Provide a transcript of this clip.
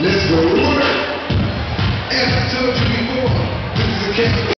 Let's go to I told you before, this is a case